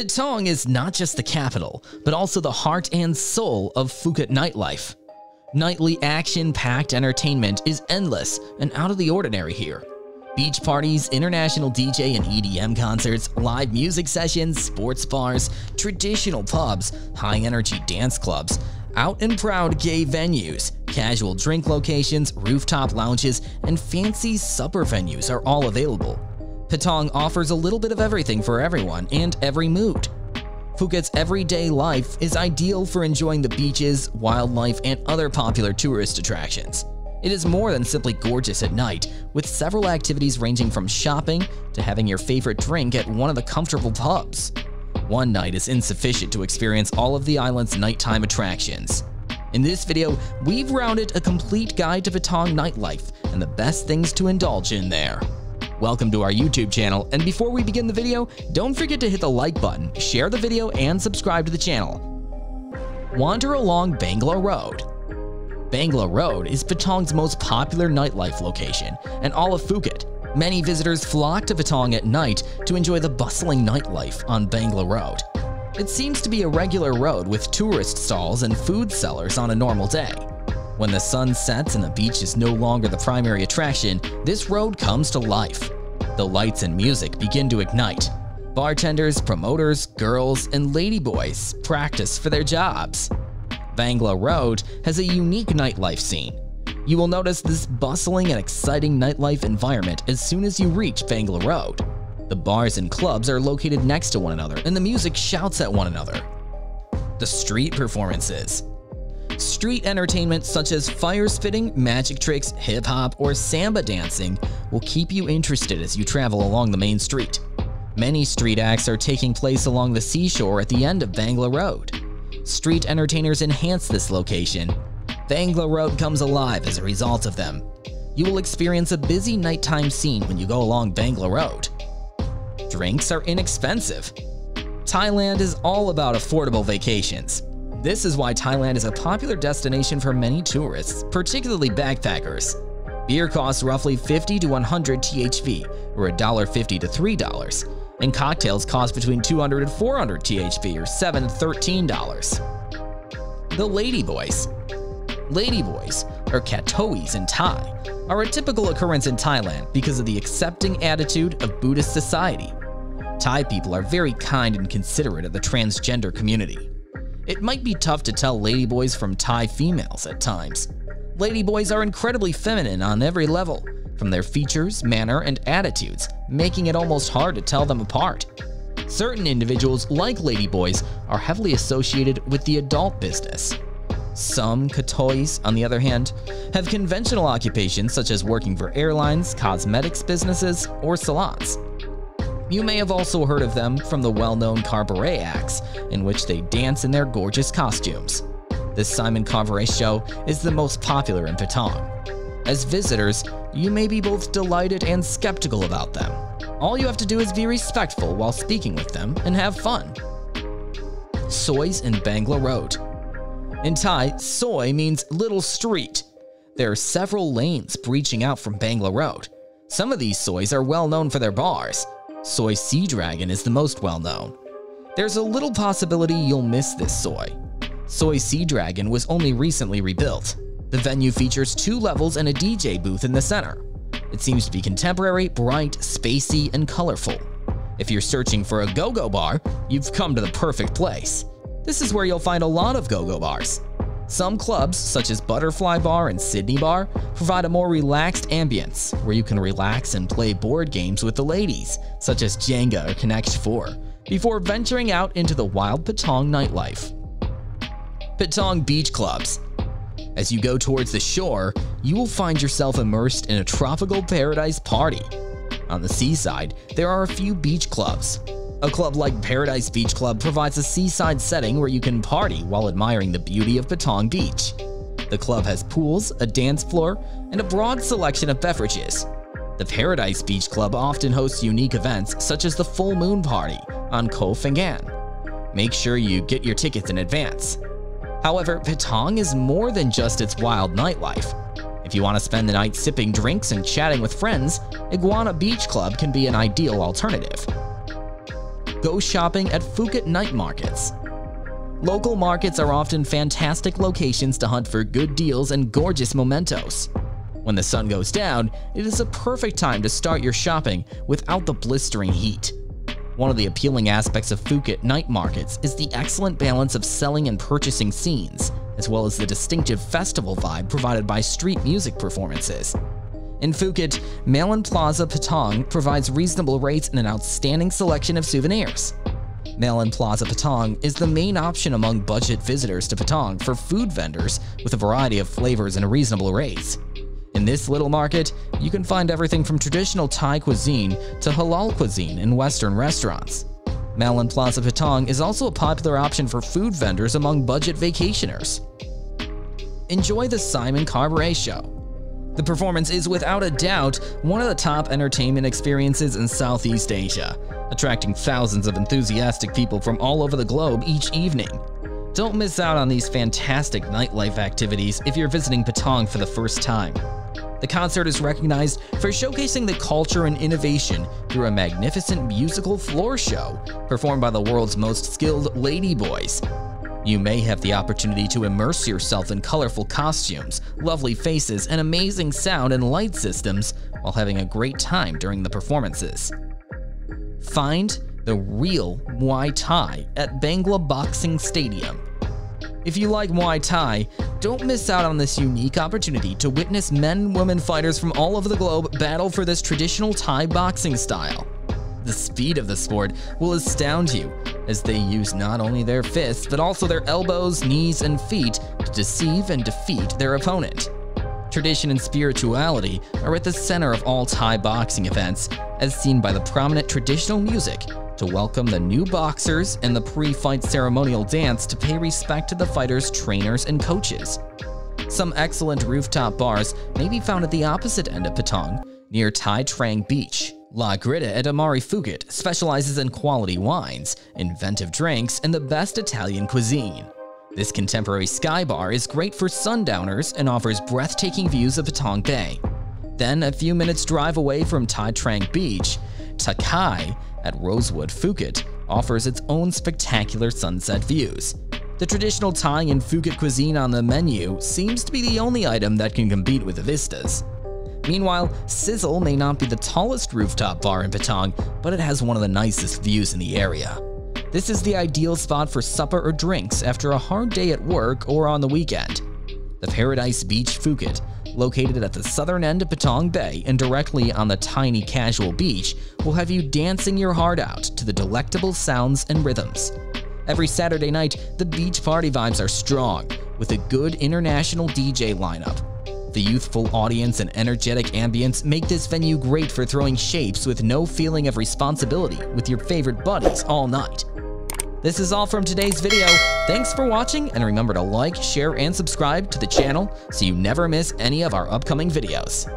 Patong is not just the capital, but also the heart and soul of Phuket nightlife. Nightly action-packed entertainment is endless and out of the ordinary here. Beach parties, international DJ and EDM concerts, live music sessions, sports bars, traditional pubs, high-energy dance clubs, out and proud gay venues, casual drink locations, rooftop lounges, and fancy supper venues are all available. Patong offers a little bit of everything for everyone and every mood. Phuket's everyday life is ideal for enjoying the beaches, wildlife, and other popular tourist attractions. It is more than simply gorgeous at night, with several activities ranging from shopping to having your favorite drink at one of the comfortable pubs. One night is insufficient to experience all of the island's nighttime attractions. In this video, we've rounded a complete guide to Patong nightlife and the best things to indulge in there. Welcome to our YouTube channel, and before we begin the video, don't forget to hit the like button, share the video, and subscribe to the channel. Wander along Bangla Road. Bangla Road is Patong's most popular nightlife location, and all of Phuket. Many visitors flock to Patong at night to enjoy the bustling nightlife on Bangla Road. It seems to be a regular road with tourist stalls and food sellers on a normal day. When the sun sets and the beach is no longer the primary attraction, this road comes to life. The lights and music begin to ignite. Bartenders, promoters, girls, and ladyboys practice for their jobs. Bangla Road has a unique nightlife scene. You will notice this bustling and exciting nightlife environment as soon as you reach Bangla Road. The bars and clubs are located next to one another and the music shouts at one another. The street performances. Street entertainment such as fire spitting, magic tricks, hip hop, or samba dancing will keep you interested as you travel along the main street. Many street acts are taking place along the seashore at the end of Bangla Road. Street entertainers enhance this location. Bangla Road comes alive as a result of them. You will experience a busy nighttime scene when you go along Bangla Road. Drinks are inexpensive. Thailand is all about affordable vacations. This is why Thailand is a popular destination for many tourists, particularly backpackers. Beer costs roughly 50 to 100 THB, or $1.50 to $3, and cocktails cost between 200 and 400 THB, or $7 to $13. The Ladyboys Ladyboys, or Katois in Thai, are a typical occurrence in Thailand because of the accepting attitude of Buddhist society. Thai people are very kind and considerate of the transgender community. It might be tough to tell ladyboys from Thai females at times. Ladyboys are incredibly feminine on every level, from their features, manner, and attitudes, making it almost hard to tell them apart. Certain individuals, like ladyboys, are heavily associated with the adult business. Some Katois, on the other hand, have conventional occupations such as working for airlines, cosmetics businesses, or salons. You may have also heard of them from the well-known cabaret acts, in which they dance in their gorgeous costumes. This Simon Cabaret show is the most popular in Patong. As visitors, you may be both delighted and skeptical about them. All you have to do is be respectful while speaking with them and have fun. Sois in Bangla Road In Thai, Soi means little street. There are several lanes breaching out from Bangla Road. Some of these sois are well known for their bars, Soi Sea Dragon is the most well known. There's a little possibility you'll miss this soi. Soi Sea Dragon was only recently rebuilt. The venue features two levels and a DJ booth in the center. It seems to be contemporary, bright, spacey, and colorful. If you're searching for a go-go bar, you've come to the perfect place. This is where you'll find a lot of go-go bars. Some clubs, such as Butterfly Bar and Sydney Bar, provide a more relaxed ambience where you can relax and play board games with the ladies, such as Jenga or Connect 4, before venturing out into the wild Patong nightlife. Patong Beach Clubs As you go towards the shore, you will find yourself immersed in a tropical paradise party. On the seaside, there are a few beach clubs, a club like Paradise Beach Club provides a seaside setting where you can party while admiring the beauty of Patong Beach. The club has pools, a dance floor, and a broad selection of beverages. The Paradise Beach Club often hosts unique events such as the Full Moon Party on Koh Phangan. Make sure you get your tickets in advance. However, Patong is more than just its wild nightlife. If you want to spend the night sipping drinks and chatting with friends, Iguana Beach Club can be an ideal alternative. Go shopping at Phuket night markets. Local markets are often fantastic locations to hunt for good deals and gorgeous mementos. When the sun goes down, it is a perfect time to start your shopping without the blistering heat. One of the appealing aspects of Phuket night markets is the excellent balance of selling and purchasing scenes, as well as the distinctive festival vibe provided by street music performances. In Phuket, Malin Plaza Patong provides reasonable rates and an outstanding selection of souvenirs. Malin Plaza Patong is the main option among budget visitors to Patong for food vendors with a variety of flavors and a reasonable rates. In this little market, you can find everything from traditional Thai cuisine to halal cuisine in Western restaurants. Malin Plaza Patong is also a popular option for food vendors among budget vacationers. Enjoy the Simon Cabaret Show. The performance is without a doubt one of the top entertainment experiences in Southeast Asia, attracting thousands of enthusiastic people from all over the globe each evening. Don't miss out on these fantastic nightlife activities if you're visiting Patong for the first time. The concert is recognized for showcasing the culture and innovation through a magnificent musical floor show performed by the world's most skilled ladyboys. You may have the opportunity to immerse yourself in colorful costumes, lovely faces, and amazing sound and light systems while having a great time during the performances. Find the real Muay Thai at Bangla Boxing Stadium if you like Muay Thai, don't miss out on this unique opportunity to witness men and women fighters from all over the globe battle for this traditional Thai boxing style. The speed of the sport will astound you, as they use not only their fists but also their elbows, knees, and feet to deceive and defeat their opponent. Tradition and spirituality are at the center of all Thai boxing events, as seen by the prominent traditional music to welcome the new boxers and the pre-fight ceremonial dance to pay respect to the fighters' trainers and coaches. Some excellent rooftop bars may be found at the opposite end of Patong, near Tri Trang Beach. La Gritta at Amari Phuket specializes in quality wines, inventive drinks, and the best Italian cuisine. This contemporary sky bar is great for sundowners and offers breathtaking views of Patong Bay. Then, a few minutes drive away from Tri Trang Beach, Ta Khai at Rosewood Phuket offers its own spectacular sunset views. The traditional Thai and Phuket cuisine on the menu seems to be the only item that can compete with the vistas. Meanwhile, Sizzle may not be the tallest rooftop bar in Patong, but it has one of the nicest views in the area. This is the ideal spot for supper or drinks after a hard day at work or on the weekend. The Paradise Beach Phuket located at the southern end of Patong Bay and directly on the tiny casual beach, will have you dancing your heart out to the delectable sounds and rhythms. Every Saturday night, the beach party vibes are strong, with a good international DJ lineup. The youthful audience and energetic ambience make this venue great for throwing shapes with no feeling of responsibility with your favorite buddies all night. This is all from today's video. Thanks for watching, and remember to like, share, and subscribe to the channel so you never miss any of our upcoming videos.